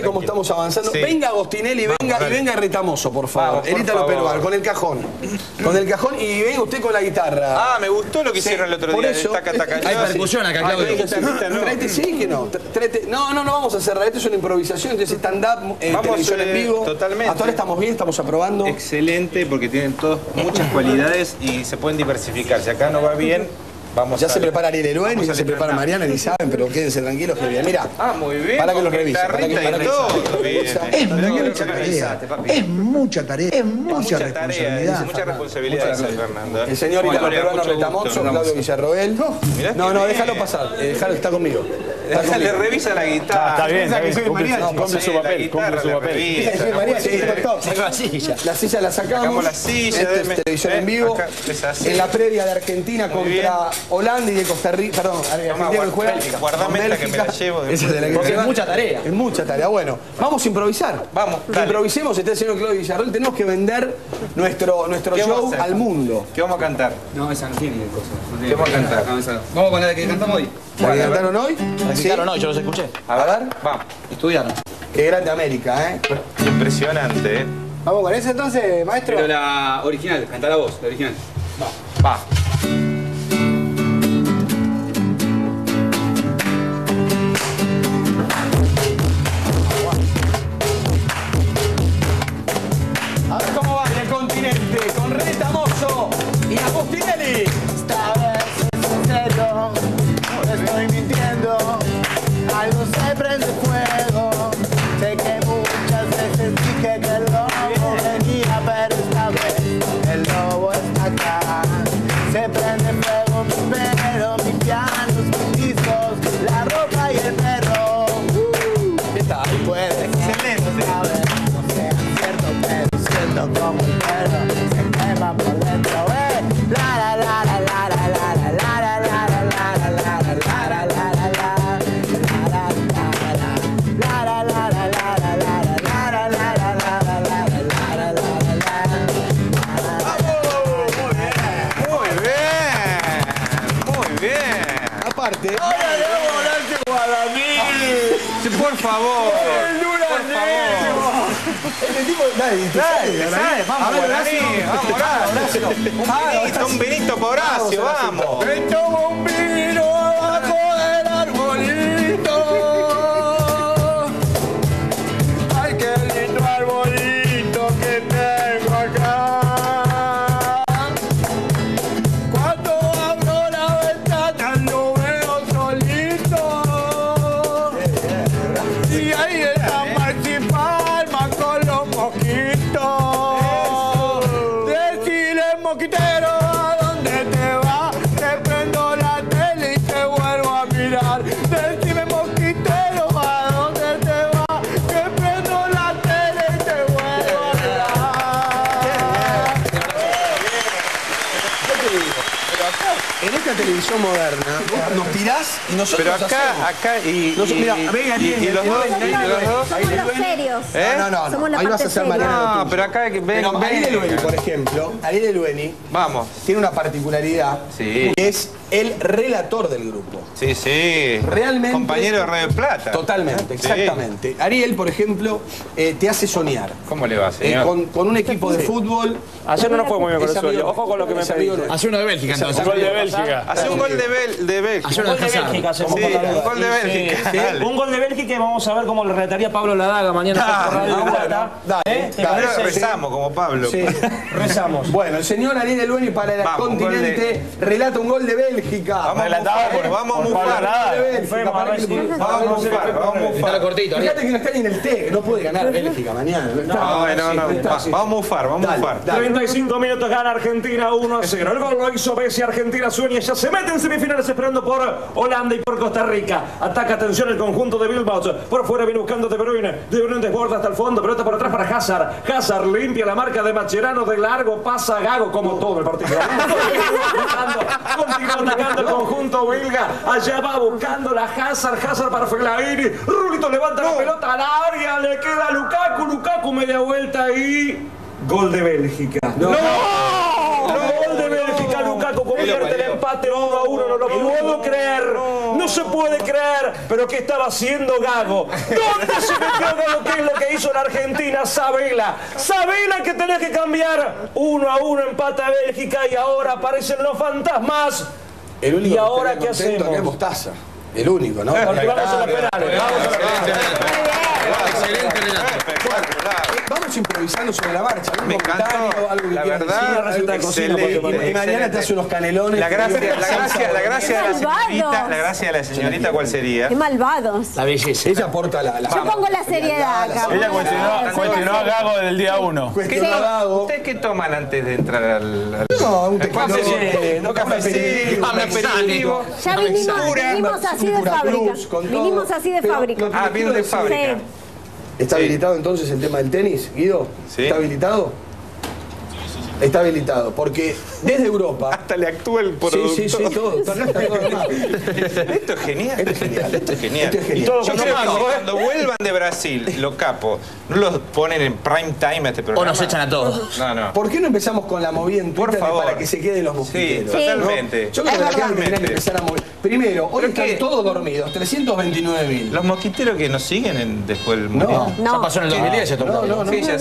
fíjate cómo estamos avanzando. Sí. Venga Agostinelli, venga, y venga Retamoso, por favor. Vamos, por el ítalo con el cajón. Con el cajón y venga usted con la guitarra. Ah, me gustó lo que hicieron el otro Por día. eso, Taca, taca. Hay No, percusión acá, Claudio. sí que no. Traete- no, no, no vamos a cerrar. Esto es una improvisación, entonces stand-up, eh, Vamos, televisión en vivo. totalmente. Hasta ahora estamos bien, estamos aprobando. Excelente, porque tienen todos muchas cualidades y se pueden diversificar. Si acá no va bien, vamos Ya a... se prepara Ariel Eruén y ya se prepara. Mariana, ni saben, pero quédense tranquilos que bien. Mira. Ah, muy bien. Para que los revise. Para que, para que. Es mucha tarea. Es mucha tarea. Es mucha, responsabilidad. mucha responsabilidad, Fernando. El señor Italo Peruano Retamoso. Claudio Villarroel. No, no, déjalo pasar. eh, Déjalo, está conmigo. Conmigo. revisa la guitarra. Ah, está bien, que soy Cumple- no, cumple su la papel, guitarra cumple su la papel. silla. La silla la sacamos. Sacamos la silla, Esto es deme- televisión eh, en vivo. es. En la previa de Argentina contra. Holanda y de Costa Rica. Perdón, Argentina que juega. Guardame que me la llevo de- Esa es de la que Porque es mucha tarea. Es mucha tarea. Bueno, vamos a improvisar. Vamos. Improvisemos, está el señor Claudio Villarroel. Tenemos que vender nuestro, nuestro ¿Qué vamos a show al mundo. ¿Qué vamos a cantar? No, esa no tiene cosa. ¿Qué vamos a cantar? Vamos con la que cantamos hoy. ¿La que cantaron hoy? Practicaron hoy, yo los escuché. A ver, vamos. Estudiaron. Qué grande América, ¿eh? Impresionante, ¿eh? Vamos con eso entonces, maestro. Pero la original, canta la voz, la original. Va. A favor. Por favor. este tipo dale, Dale, vamos, Horacio. Vamos, Horacio. Un un vinito para Horacio, vamos. Televisión moderna, vos nos tirás y nosotros Pero acá, hacemos. acá y, y- mira, y- venga, y- y venga, los dos, venga, y venga, los dos. Ahí Somos los serios. ¿Eh? No, no, Somos no. Ahí vas a lo No, pero acá que ven, Pero Ariel ven. Elueni, por ejemplo, Ariel Elueni Vamos. tiene una particularidad Sí. que es el relator del grupo. Sí, sí. Realmente. Compañero de Red Plata. Totalmente, Sí. exactamente. Ariel, por ejemplo, eh, te hace soñar. ¿Cómo le va, Eh, señor? con, con un equipo de fútbol. Ayer no nos fue muy bien con el Ojo con lo que me pediste. de- Hace uno de Bélgica entonces. Gol de Bélgica. Hace un gol de, Bel de Bélgica. Hace uno de Hazard. Bélgica Sí, un gol de Bélgica. sí. Un gol de Bélgica y vamos a ver cómo le relataría Pablo Ladaga mañana ah, ¿Eh? Rezamos como Pablo. Sí. Rezamos. Bueno, el señor Ariel Elueni para el Vamos, un gol continente relata un gol de Bélgica. Vamos a Relatado por- vamos a por mufar. De que- Vamos a que- mufar, cortito. Fíjate que no está ni en el T, que no puede ganar Bélgica mañana. No, no, no. Vamos a mufar, vamos a mufar. Dale. 35 minutos gana Argentina 1 a 0. El gol lo hizo Messi. Argentina sueña. Ya se mete en semifinales esperando por Holanda y por Costa Rica. Ataca atención el conjunto de Bilbao. Por fuera viene buscando De Bruyne. De Bruyne desborda hasta el fondo. Pelota por atrás para Hazard. Hazard limpia la marca de Macherano de largo. Pasa a Gago como todo el partido. Continúa atacando el conjunto belga. Allá va buscando la Hazard. Hazard para Fellaini. Rulito levanta la pelota al área. Le queda a Lukaku. Lukaku media vuelta y. Gol de Bélgica. ¡No! Gol de Bélgica, Lukaku convierte el empate 1 a 1. No lo puedo creer. No se puede creer. Pero ¿qué estaba haciendo Gago? ¿Dónde se metió Gago Pero ¿qué es lo que hizo la Argentina? Sabela. Sabela que tenés que cambiar. Uno a uno empata a Bélgica y ahora aparecen los fantasmas. El único ¿Y ahora que qué hacemos? que es Mostaza. El único, ¿no? Porque vamos a los penales. Vamos a los penales. Excelente relato. Vamos improvisando sobre la marcha. ¿algún Me encantó. algo que La quieras verdad, decir? Una receta de cocina, porque- Y, Mariana te hace unos canelones. La gracia, la gracia, la gracia de la señorita, la gracia de la señorita, ¿cuál sería? Qué malvados. La belleza. Ella aporta la... la Yo pongo la seriedad acá. Ella continuó, a Gago desde el día uno. ¿Ustedes qué toman antes de entrar al...? No, un cafecito, no, un cafecito, un aperitivo. Ya vinimos, vinimos así de fábrica. Vinimos así de fábrica. Ah, viene de fábrica. ¿Está Sí. habilitado entonces el tema del tenis, Guido? Sí. ¿Está habilitado? Está habilitado, porque desde Europa... Hasta le actúa el Sí, productor. sí, sí, todo. Acá está todo armado. Esto es genial. Esto es genial. Esto es genial. Esto es genial. todo Yo creo que ¿eh? cuando vuelvan de Brasil, los capos, no los ponen en prime time a este programa. O nos echan a todos. No, no. ¿Por qué no empezamos con la movida en Por favor. para que se queden los Sí, mosquiteros? totalmente. Yo creo que la que empezar a mover. Primero, hoy ¿Pero están qué? todos dormidos, 329 mil. Los mosquiteros que nos siguen en- después del mundial. No. Ya No. pasó en el 2010 esto. No, no, no. Sí, ya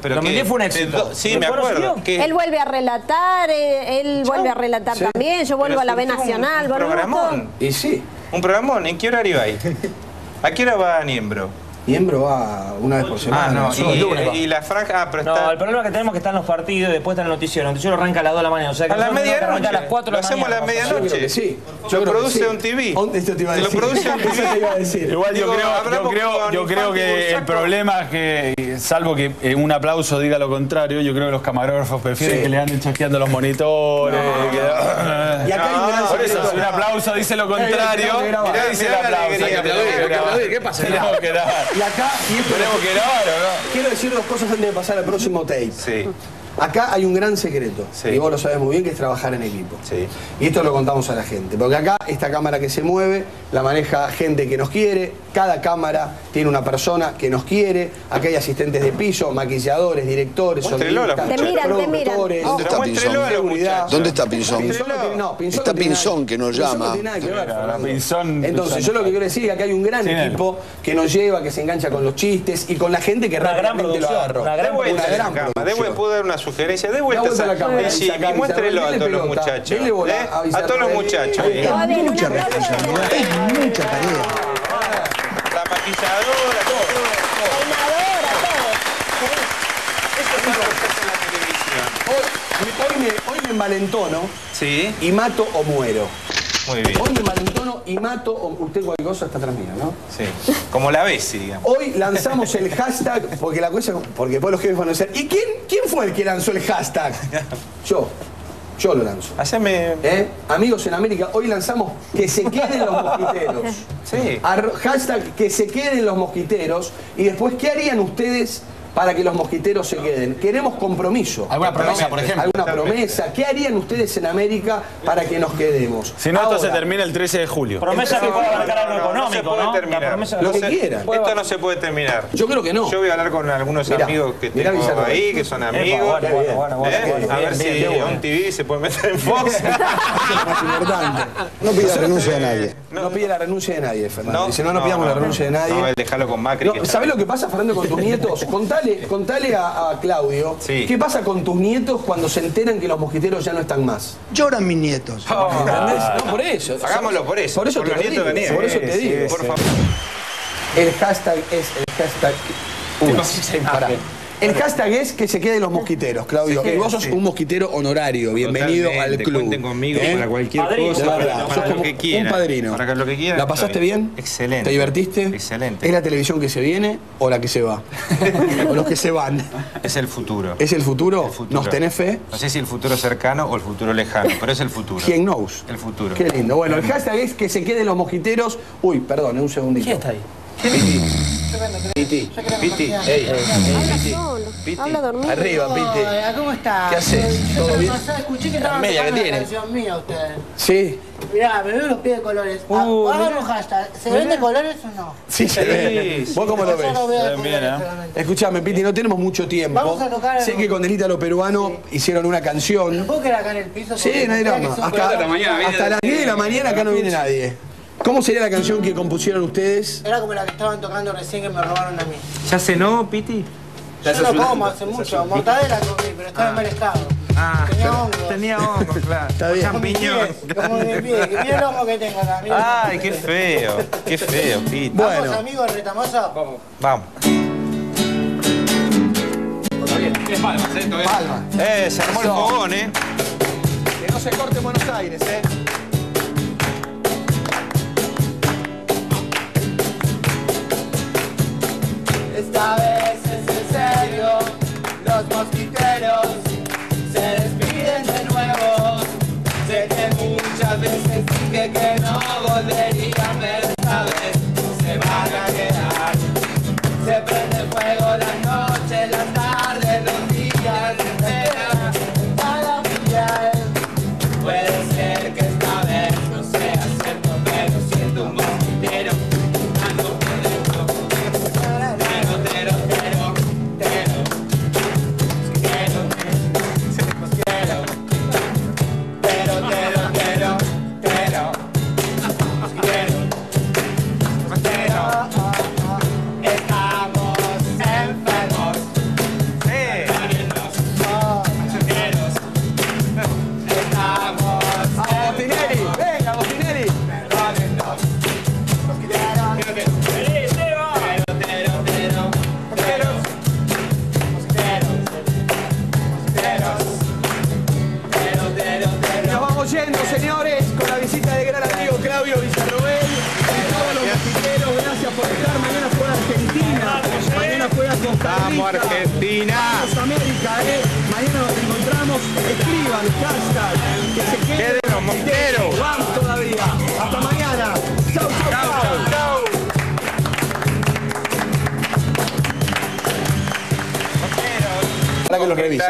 pero, Lo fue un éxito. Sí, me ¿Después lo acuerdo. Él vuelve a relatar, eh, él vuelve a relatar Sí. también, yo vuelvo a la B un- Nacional, un todos. programón. Y sí, Un programón. ¿En qué horario hay? ¿A qué hora va Niembro? Miembro va una vez por semana. Ah, no. solo el lunes va. Y, y la franja. Ah, pero No, está. el problema que tenemos es que están los partidos y después está el noticiero. El noticiero arranca a las 2 de la mañana. O sea que A la medianoche. a las 4 Lo de la hacemos a la mañana. Medianoche. sí. Lo Yo produce sí. un TV. Esto te iba a Lo decir. produce un TV. te iba a decir. Igual yo creo, yo creo, yo creo que el problema es que, salvo que eh, un aplauso diga lo contrario, yo creo que los camarógrafos prefieren Sí. que le anden chasqueando los monitores. que- Y acá hay un gran Por eso, si un aplauso dice lo contrario, mirá, dice el aplauso. ¿qué pasa? Y acá, y esto Tenemos que grabar, ¿o no? quiero decir dos cosas antes de pasar al próximo tape. Sí, Acá hay un gran secreto, Sí. y vos lo sabes muy bien, que es trabajar en equipo. sí. Y esto lo contamos a la gente, porque acá esta cámara que se mueve la maneja gente que nos quiere, cada cámara tiene una persona que nos quiere, acá hay asistentes de piso, maquilladores, directores, solistas, Te miran, productores, ¿Dónde está Pinzón? ¿Dónde está Pinzón? Pinzón no tiene- no, Pinzón Está no Pinzón que nos Pinzón llama. No tiene nada que ver. Pinzón- Entonces, yo lo que quiero decir es que acá hay un gran equipo que nos lleva, que se engancha con los chistes y con la gente que Una gran rápidamente lo producción, agarró. una gran producción. vuelta, puedo dar una sugerencia. De vuelta, a la cámara, Sí, y muéstrelo a todos los muchachos. ¿eh? a todos los muchachos. Ahí ¿eh? Mucha responsabilidad, es mucha tarea. La maquilladora, todo. Peinadora, todo. Eso es algo que se hace en la televisión. Hoy, hoy me, hoy me envalentono Sí, y mato o muero. Muy bien. Hoy me envalentono y mato o... Usted cualquier cosa está atrás mío, ¿no? Sí. Como la Bessi, digamos. Hoy lanzamos el hashtag, porque la cosa, porque después los jefes van a decir, ¿y quién, quién fue el que lanzó el hashtag? Yo, yo lo lanzo. Haceme. ¿Eh? Amigos en América, hoy lanzamos que se queden los mosquiteros. Sí. Hashtag que se queden los mosquiteros. Y después, ¿qué harían ustedes para que los mosquiteros se queden? Queremos compromiso. ¿Alguna promesa, por ejemplo? ¿Alguna promesa? ¿Qué harían ustedes en América para que nos quedemos? Si no, esto se termina el 13 de julio. Promesa que pueda abarcar algo No, no, no se económico, puede ¿no? La terminar. Lo que No quieran. Esto no se puede terminar. Yo creo que no. Yo voy a hablar con algunos Mirá, amigos que mirá tengo Villarreal. ahí, que son Epa, amigos. bueno, bueno, bueno, bueno, ¿eh? a bien, ver bien, si on TV se puede meter en Fox. Eso es lo más importante. No pida renuncia a nadie. No, pide la renuncia de nadie, Fernando. No, Dice, no, no, no, pidamos no, la renuncia no. de nadie. No, déjalo con Macri, No, ¿Sabés bien. lo que pasa, Fernando, con tus nietos? Contale, contale a, a Claudio Sí. qué pasa con tus nietos cuando se enteran que los mosquiteros ya no están más. Lloran mis nietos. ¿Entendés? No, por eso. Hagámoslo por eso. Por eso te los lo nietos de digo. Por eso te Sí, digo. Por favor. El hashtag es el hashtag. Uy. El hashtag es que se queden los mosquiteros, Claudio. y vos sos un mosquitero honorario. Bienvenido Totalmente, al club. Cuenten conmigo ¿Eh? para cualquier Padrino, cosa, para, para sos lo que quieran. un padrino. Para lo que quieran. ¿La pasaste estoy. bien? Excelente. ¿Te divertiste? Excelente. ¿Es la televisión que se viene o la que se va? o los que se van. Es el futuro. ¿Es el futuro? El futuro. ¿Nos tenés fe? No sé si el futuro cercano o el futuro lejano, pero es el futuro. ¿Quién knows? El futuro. Qué lindo. Bueno, el hashtag es que se queden los mosquiteros. Uy, perdón, un segundito. ¿Quién está ahí? Piti. Piti, Habla solo. Habla dormido. Arriba, Piti. Hola, ¿cómo está? ¿Qué haces? ¿Todo bien? Escuché que estaban media que tiene. canción mía ustedes. Sí. Mirá, me veo los pies de colores. Uh, Ah, Hagan mirá. un hashtag. ¿Se ven de colores o no? Sí, se ve. ¿Vos cómo lo ves? ven ¿eh? Escuchame, Piti, no tenemos mucho tiempo. Vamos a tocar Sé que con Delita lo peruano hicieron una canción. ¿Puedo quedar acá en el piso? Sí, no hay drama. Hasta, las de- 10 de la mañana acá no viene nadie. ¿Cómo sería la canción que compusieron ustedes? Era como la que estaban tocando recién que me robaron a mí. ¿Ya cenó, Piti? Yo no como hace mucho. Mortadela comí, pero estaba en mal estado. Ah, Tenía hongos. tenía hongos, claro. Está bien. Como mi pie, Champiñón. como mi pie. Mira el hongo que tengo mira. Ay, qué feo, qué feo, Piti. Vamos, amigos, retamoso. Vamos. Vamos. Palma. Eh, se armó el fogón, eh. Que no se corte en Buenos Aires, ¿eh? Esta vez Vamos, Argentina. Vamos América, ¿eh? Mañana nos encontramos. Escriban, hashtag. Que se queden Queden los mosquiteros. Vamos todavía. para que lo revise.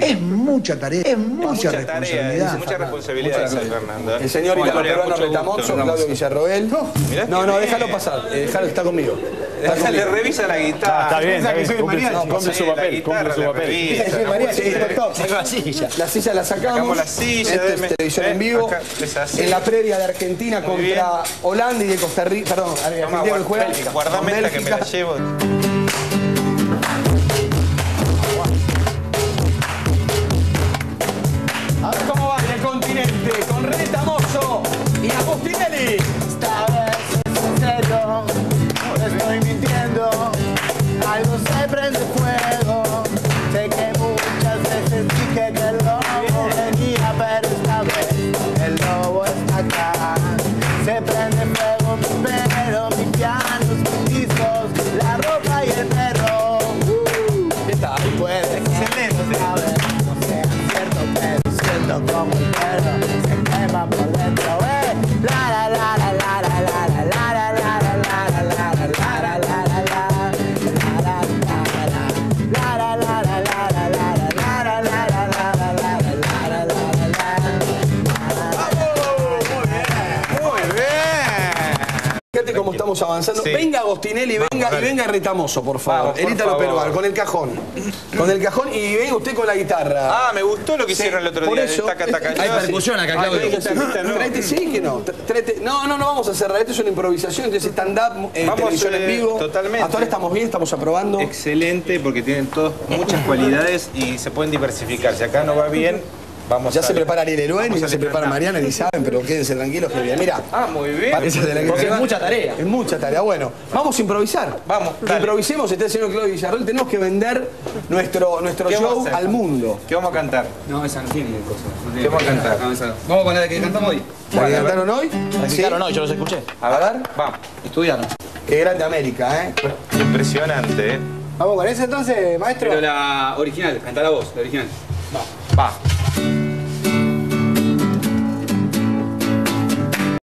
Es mucha tarea, es mucha responsabilidad. Mucha responsabilidad Fernando. El señor Italo Retamoso, Claudio Villarroel. No, no, déjalo pasar, eh, déjalo, está conmigo. Le revisa la guitarra. Ah, está bien, que. Compre su papel, compre su papel. La silla la sacamos. la silla. televisión en vivo. En la previa de Argentina contra Holanda y de Costa Rica. Perdón, Argentina que. Guardame esta que me la llevo. Con Reta Mosso y Agostinelli. Esta vez es serio, no estoy mintiendo. Algo se prende fuego. Sé que muchas veces dije que el lobo venía, pero esta vez el lobo está acá. Se prende fuego mi pelo, mi piano, mis discos, la ropa y el perro. ¿Qué tal? Puede no sea cierto, pero siento como avanzando. Sí. Venga Agostinelli, venga y venga Retamoso, por favor. Vamos, por el Ítalo. Peruano, con el cajón. Con el cajón y venga usted con la guitarra. Ah, me gustó lo que hicieron el otro Por día. eso, Taca, taca, hay percusión acá, Claudio. no. Tráete, sí que no. No, no, no vamos a cerrar. Esto es una improvisación, entonces stand-up, eh, Vamos, televisión eh, en vivo. totalmente. Hasta ahora estamos bien, estamos aprobando. Excelente, porque tienen todos muchas cualidades y se pueden diversificar. Si acá no va bien, vamos Ya a... se prepara Ariel y vamos ya a se prepara. Mariana, ni saben, pero quédense tranquilos que bien. Mira. Ah, muy bien. La Porque es va. mucha tarea. Es mucha tarea. Bueno, vamos a improvisar. Vamos, dale. Improvisemos, está el señor Claudio Villarroel. Tenemos que vender nuestro, nuestro ¿Qué vamos show a al mundo. ¿Qué vamos a cantar? No, esa no tiene cosa. No tiene ¿Qué vamos a cantar? No, esa no. Vamos con la que cantamos hoy. ¿La que cantaron hoy? Sí. Claro, no, yo los escuché. A ver, vamos. Estudiaron. Qué grande América, ¿eh? Impresionante, ¿eh? Vamos con eso entonces, maestro. Pero la original, canta la voz, la original. Va.